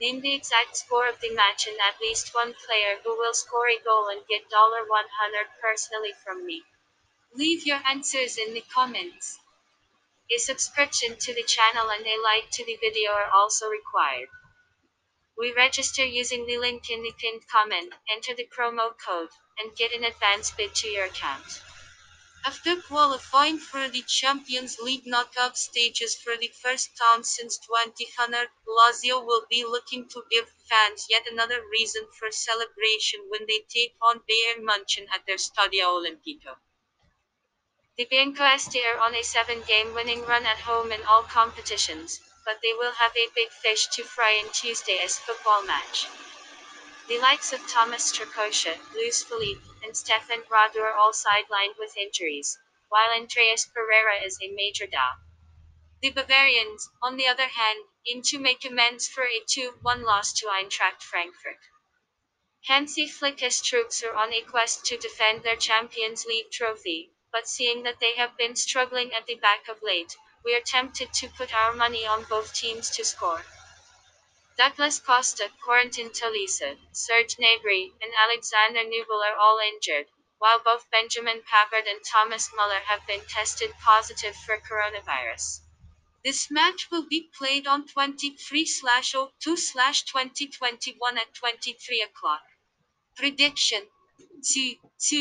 Name the exact score of the match and at least one player who will score a goal and get 100 personally from me. Leave your answers in the comments. A subscription to the channel and a like to the video are also required. We register using the link in the pinned comment, enter the promo code, and get an advance bid to your account. After qualifying for the Champions League knockout stages for the first time since 2000, Lazio will be looking to give fans yet another reason for celebration when they take on Bayern Munchen at their Stadio Olimpico. The Biancocelesti are on a seven-game winning run at home in all competitions, but they will have a big fish to fry in Tuesday's football match. The likes of Thomas Strakosha, Luis Felipe, and Stefan Radu are all sidelined with injuries, while Andreas Pereira is a major doubt. The Bavarians, on the other hand, aim to make amends for a 2-1 loss to Eintracht Frankfurt. Hansi Flick's troops are on a quest to defend their Champions League trophy, but seeing that they have been struggling at the back of late, we are tempted to put our money on both teams to score. Douglas Costa, Corentin Tolisso, Serge Gnabry, and Alexander Nubel are all injured, while both Benjamin Pavard and Thomas Muller have been tested positive for coronavirus. This match will be played on 23/02/2021 at 23 o'clock. Prediction 2 2